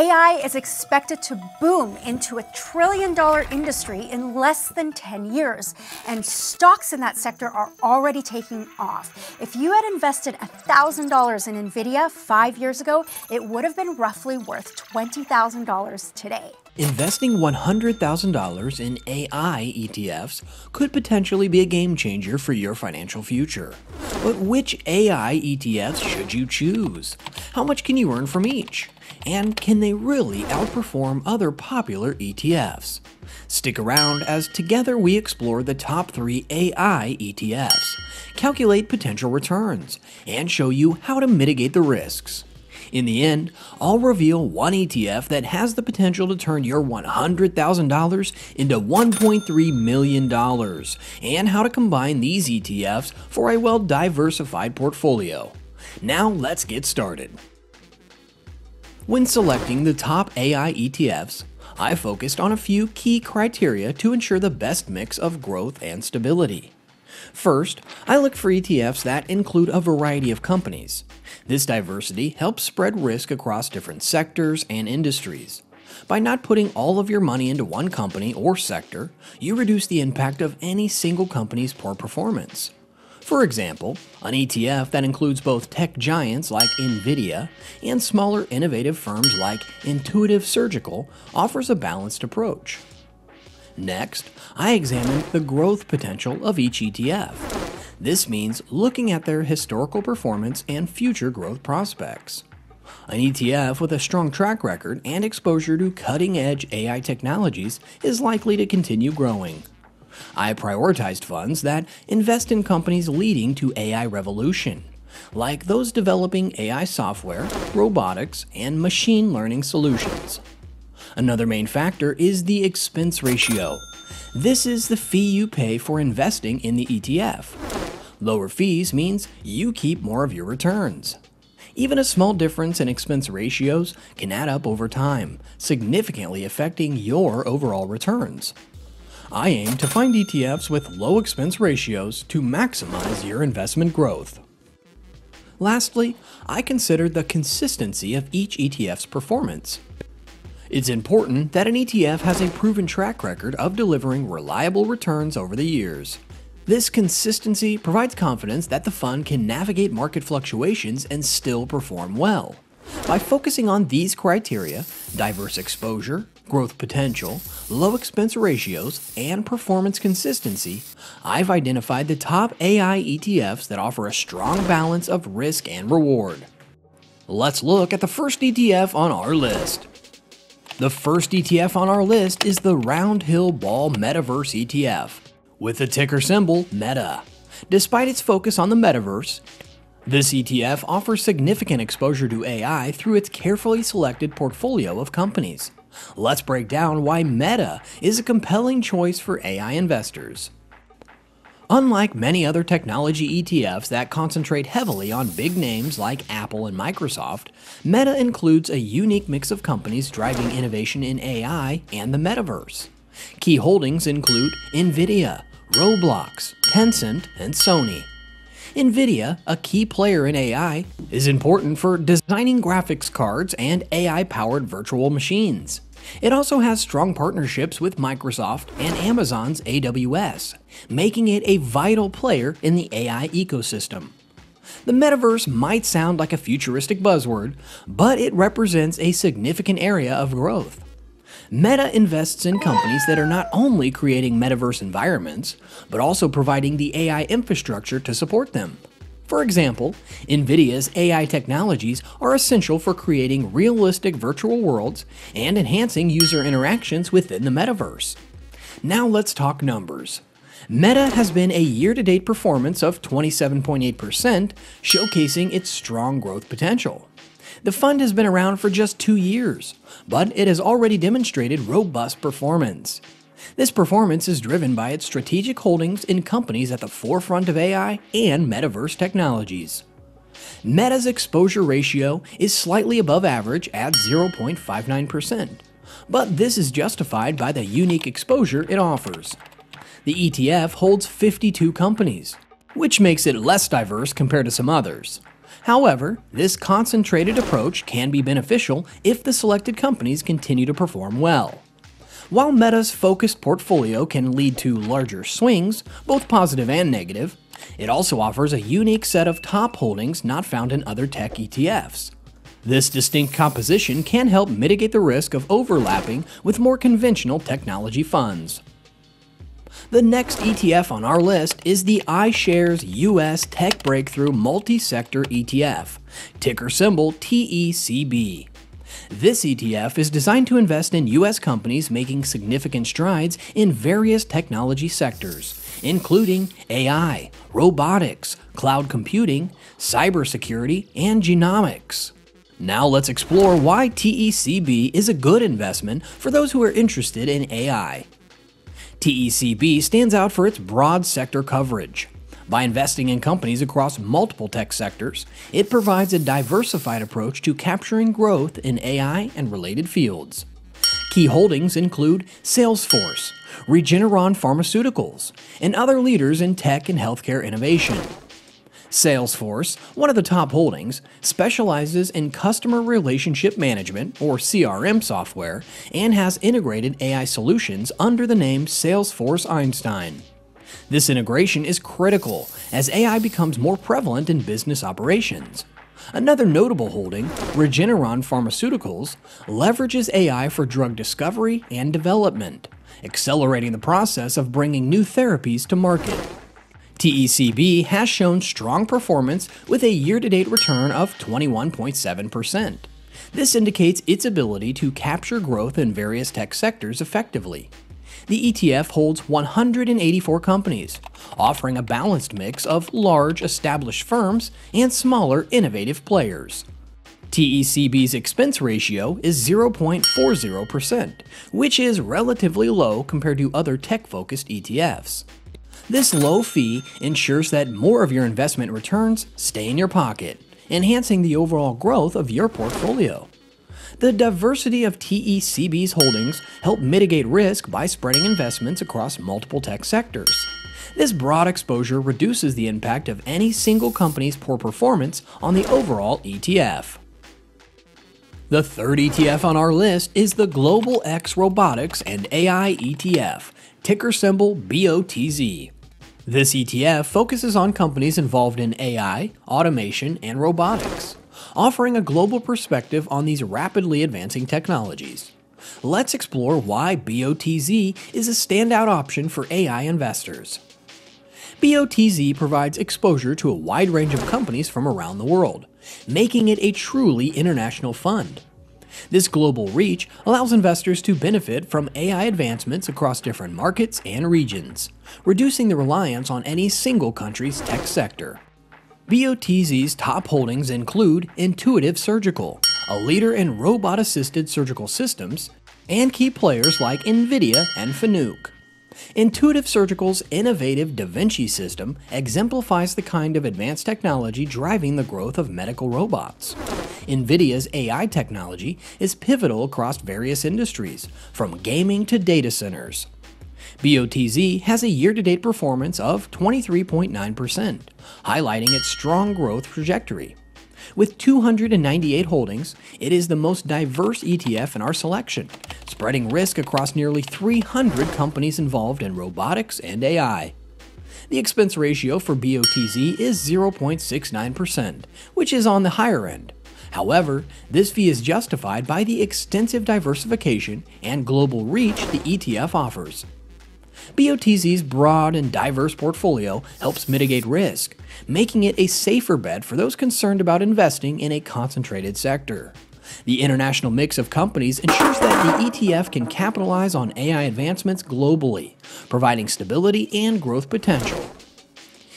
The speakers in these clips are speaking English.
AI is expected to boom into a trillion dollar industry in less than 10 years, and stocks in that sector are already taking off. If you had invested $1,000 in NVIDIA five years ago, it would have been roughly worth $20,000 today. Investing $100,000 in AI ETFs could potentially be a game changer for your financial future. But which AI ETFs should you choose? How much can you earn from each? And can they really outperform other popular ETFs? Stick around as together we explore the top three AI ETFs, calculate potential returns, and show you how to mitigate the risks. In the end, I'll reveal one ETF that has the potential to turn your $100,000 into $1.3 million, and how to combine these ETFs for a well diversified portfolio. Now let's get started. When selecting the top AI ETFs, I focused on a few key criteria to ensure the best mix of growth and stability. First, I look for ETFs that include a variety of companies. This diversity helps spread risk across different sectors and industries. By not putting all of your money into one company or sector, you reduce the impact of any single company's poor performance. For example, an ETF that includes both tech giants like Nvidia and smaller innovative firms like Intuitive Surgical offers a balanced approach. Next, I examine the growth potential of each ETF. This means looking at their historical performance and future growth prospects. An ETF with a strong track record and exposure to cutting edge AI technologies is likely to continue growing. I prioritized funds that invest in companies leading to AI revolution, like those developing AI software, robotics, and machine learning solutions. Another main factor is the expense ratio. This is the fee you pay for investing in the ETF. Lower fees means you keep more of your returns. Even a small difference in expense ratios can add up over time, significantly affecting your overall returns. I aim to find ETFs with low expense ratios to maximize your investment growth. Lastly, I consider the consistency of each ETF's performance. It's important that an ETF has a proven track record of delivering reliable returns over the years. This consistency provides confidence that the fund can navigate market fluctuations and still perform well. By focusing on these criteria diverse exposure, growth potential, low expense ratios, and performance consistency I've identified the top AI ETFs that offer a strong balance of risk and reward. Let's look at the first ETF on our list. The first ETF on our list is the Roundhill Ball Metaverse ETF, with the ticker symbol META. Despite its focus on the metaverse, this ETF offers significant exposure to AI through its carefully selected portfolio of companies. Let's break down why Meta is a compelling choice for AI investors. Unlike many other technology ETFs that concentrate heavily on big names like Apple and Microsoft, Meta includes a unique mix of companies driving innovation in AI and the metaverse. Key holdings include Nvidia, Roblox, Tencent, and Sony. NVIDIA, a key player in AI, is important for designing graphics cards and AI powered virtual machines. It also has strong partnerships with Microsoft and Amazon's AWS, making it a vital player in the AI ecosystem. The metaverse might sound like a futuristic buzzword, but it represents a significant area of growth. Meta invests in companies that are not only creating metaverse environments, but also providing the AI infrastructure to support them. For example, NVIDIA's AI technologies are essential for creating realistic virtual worlds and enhancing user interactions within the metaverse. Now let's talk numbers. Meta has been a year to date performance of 27.8%, showcasing its strong growth potential. The fund has been around for just two years, but it has already demonstrated robust performance. This performance is driven by its strategic holdings in companies at the forefront of AI and metaverse technologies. Meta's exposure ratio is slightly above average at 0.59%, but this is justified by the unique exposure it offers. The ETF holds 52 companies, which makes it less diverse compared to some others. However, this concentrated approach can be beneficial if the selected companies continue to perform well. While Meta's focused portfolio can lead to larger swings, both positive and negative, it also offers a unique set of top holdings not found in other tech ETFs. This distinct composition can help mitigate the risk of overlapping with more conventional technology funds. The next ETF on our list is the iShares US Tech Breakthrough Multi-Sector ETF, ticker symbol TECB. This ETF is designed to invest in U.S. companies making significant strides in various technology sectors, including AI, robotics, cloud computing, cybersecurity, and genomics. Now let's explore why TECB is a good investment for those who are interested in AI. TECB stands out for its broad sector coverage. By investing in companies across multiple tech sectors, it provides a diversified approach to capturing growth in AI and related fields. Key holdings include Salesforce, Regeneron Pharmaceuticals, and other leaders in tech and healthcare innovation. Salesforce, one of the top holdings, specializes in customer relationship management or CRM software and has integrated AI solutions under the name Salesforce Einstein. This integration is critical as AI becomes more prevalent in business operations. Another notable holding, Regeneron Pharmaceuticals, leverages AI for drug discovery and development, accelerating the process of bringing new therapies to market. TECB has shown strong performance with a year to date return of 21.7%. This indicates its ability to capture growth in various tech sectors effectively. The ETF holds 184 companies, offering a balanced mix of large established firms and smaller innovative players. TECB's expense ratio is 0.40%, which is relatively low compared to other tech focused ETFs. This low fee ensures that more of your investment returns stay in your pocket, enhancing the overall growth of your portfolio. The diversity of TECB's holdings help mitigate risk by spreading investments across multiple tech sectors. This broad exposure reduces the impact of any single company's poor performance on the overall ETF. The third ETF on our list is the Global X Robotics and AI ETF, ticker symbol BOTZ. This ETF focuses on companies involved in AI, automation, and robotics, offering a global perspective on these rapidly advancing technologies. Let's explore why BOTZ is a standout option for AI investors. BOTZ provides exposure to a wide range of companies from around the world, making it a truly international fund. This global reach allows investors to benefit from AI advancements across different markets and regions, reducing the reliance on any single country's tech sector. BOTZ's top holdings include Intuitive Surgical, a leader in robot assisted surgical systems, and key players like NVIDIA and Fanuc. Intuitive Surgical's innovative Da Vinci system exemplifies the kind of advanced technology driving the growth of medical robots. NVIDIA's AI technology is pivotal across various industries, from gaming to data centers. BOTZ has a year to date performance of 23.9%, highlighting its strong growth trajectory. With 298 holdings, it is the most diverse ETF in our selection, spreading risk across nearly 300 companies involved in robotics and AI. The expense ratio for BOTZ is 0.69%, which is on the higher end. However, this fee is justified by the extensive diversification and global reach the ETF offers. BOTZ's broad and diverse portfolio helps mitigate risk, making it a safer bet for those concerned about investing in a concentrated sector. The international mix of companies ensures that the ETF can capitalize on AI advancements globally, providing stability and growth potential.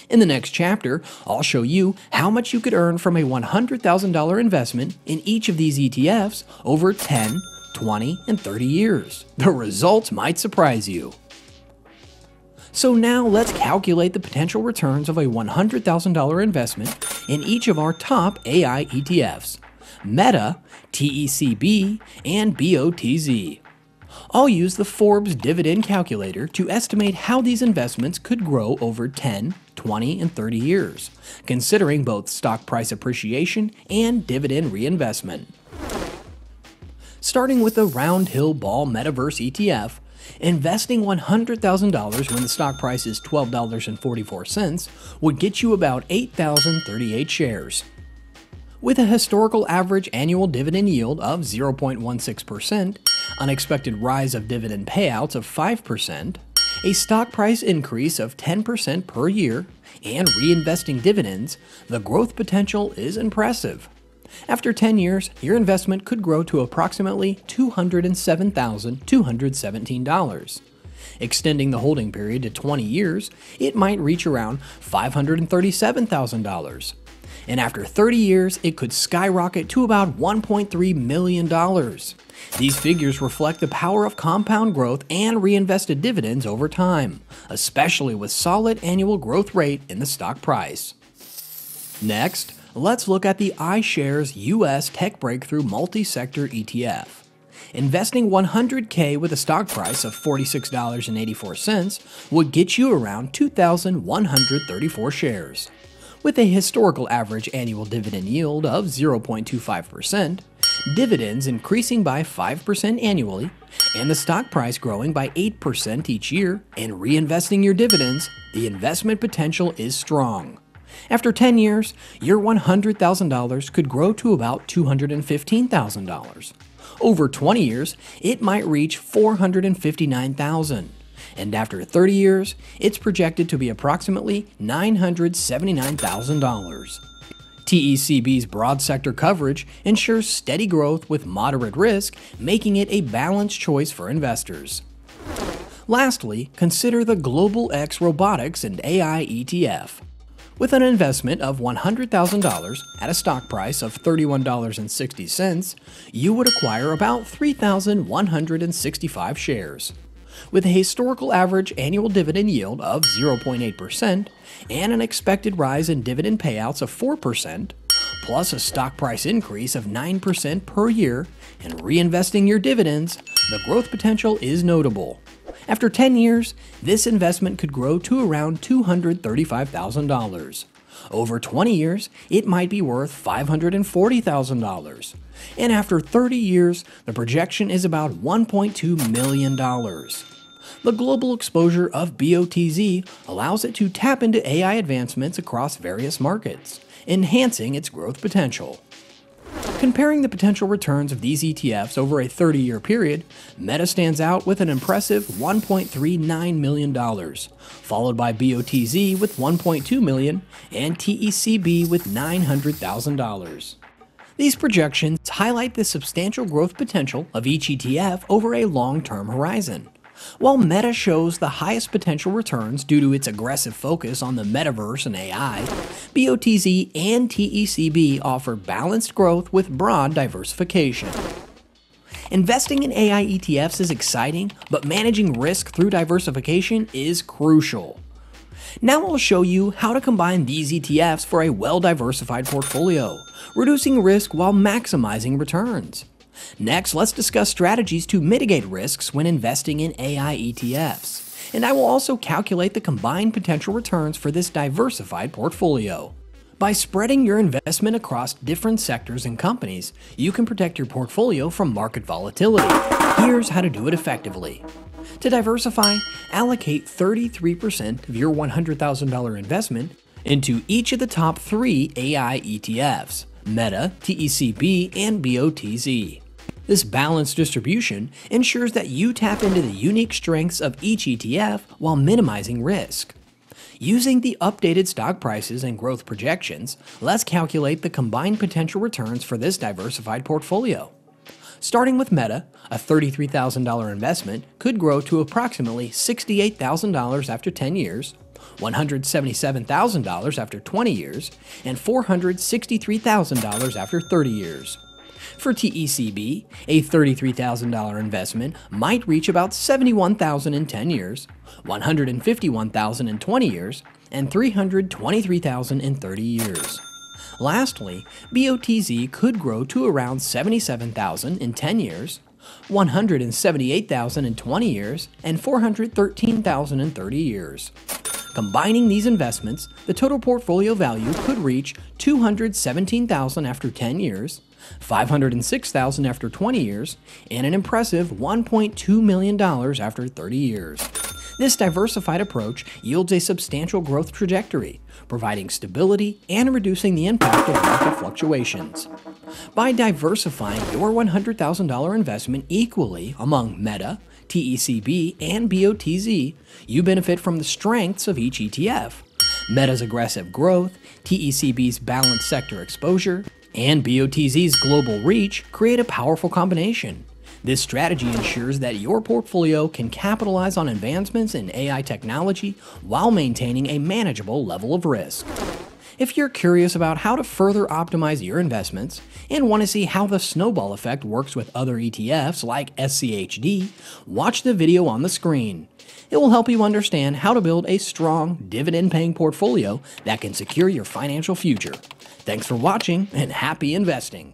In the next chapter, I'll show you how much you could earn from a $100,000 investment in each of these ETFs over 10, 20, and 30 years. The results might surprise you. So now let's calculate the potential returns of a $100,000 investment in each of our top AI ETFs Meta, TECB, and BOTZ. I'll use the Forbes Dividend Calculator to estimate how these investments could grow over 10, 20, and 30 years, considering both stock price appreciation and dividend reinvestment. Starting with the Roundhill Ball Metaverse ETF, investing $100,000 when the stock price is $12.44 would get you about 8,038 shares. With a historical average annual dividend yield of 0.16%, unexpected rise of dividend payouts of 5%, a stock price increase of 10% per year, and reinvesting dividends, the growth potential is impressive. After 10 years, your investment could grow to approximately $207,217. Extending the holding period to 20 years, it might reach around $537,000 and after 30 years, it could skyrocket to about $1.3 million. These figures reflect the power of compound growth and reinvested dividends over time, especially with solid annual growth rate in the stock price. Next, let's look at the iShares US Tech Breakthrough Multi-Sector ETF. Investing 100K with a stock price of $46.84 would get you around 2,134 shares with a historical average annual dividend yield of 0.25%, dividends increasing by 5% annually, and the stock price growing by 8% each year, and reinvesting your dividends, the investment potential is strong. After 10 years, your $100,000 could grow to about $215,000. Over 20 years, it might reach $459,000 and after 30 years, it's projected to be approximately $979,000. TECB's broad sector coverage ensures steady growth with moderate risk, making it a balanced choice for investors. Lastly, consider the Global X Robotics and AI ETF. With an investment of $100,000 at a stock price of $31.60, you would acquire about 3,165 shares with a historical average annual dividend yield of 0.8% and an expected rise in dividend payouts of 4%, plus a stock price increase of 9% per year, and reinvesting your dividends, the growth potential is notable. After 10 years, this investment could grow to around $235,000. Over 20 years, it might be worth $540,000. And after 30 years, the projection is about $1.2 million. The global exposure of BOTZ allows it to tap into AI advancements across various markets, enhancing its growth potential. Comparing the potential returns of these ETFs over a 30 year period, Meta stands out with an impressive $1.39 million, followed by BOTZ with 1.2 million and TECB with $900,000. These projections highlight the substantial growth potential of each ETF over a long term horizon. While Meta shows the highest potential returns due to its aggressive focus on the metaverse and AI, BOTZ and TECB offer balanced growth with broad diversification. Investing in AI ETFs is exciting, but managing risk through diversification is crucial. Now I'll show you how to combine these ETFs for a well-diversified portfolio, reducing risk while maximizing returns. Next, let's discuss strategies to mitigate risks when investing in AI ETFs. And I will also calculate the combined potential returns for this diversified portfolio. By spreading your investment across different sectors and companies, you can protect your portfolio from market volatility. Here's how to do it effectively. To diversify, allocate 33% of your $100,000 investment into each of the top three AI ETFs Meta, TECB, and BOTZ. This balanced distribution ensures that you tap into the unique strengths of each ETF while minimizing risk. Using the updated stock prices and growth projections, let's calculate the combined potential returns for this diversified portfolio. Starting with Meta, a $33,000 investment could grow to approximately $68,000 after 10 years, $177,000 after 20 years, and $463,000 after 30 years. For TECB, a $33,000 investment might reach about 71,000 in 10 years, 151,000 in 20 years, and 323,000 in 30 years. Lastly, BOTZ could grow to around 77,000 in 10 years, 178,000 in 20 years, and 413,000 in 30 years. Combining these investments, the total portfolio value could reach 217,000 after 10 years, 506,000 after 20 years, and an impressive $1.2 million after 30 years. This diversified approach yields a substantial growth trajectory, providing stability and reducing the impact of market fluctuations. By diversifying your $100,000 investment equally among Meta, TECB, and BOTZ, you benefit from the strengths of each ETF. Meta's aggressive growth, TECB's balanced sector exposure, and BOTZ's global reach create a powerful combination. This strategy ensures that your portfolio can capitalize on advancements in AI technology while maintaining a manageable level of risk. If you're curious about how to further optimize your investments and want to see how the snowball effect works with other ETFs like SCHD, watch the video on the screen. It will help you understand how to build a strong, dividend paying portfolio that can secure your financial future. Thanks for watching and happy investing.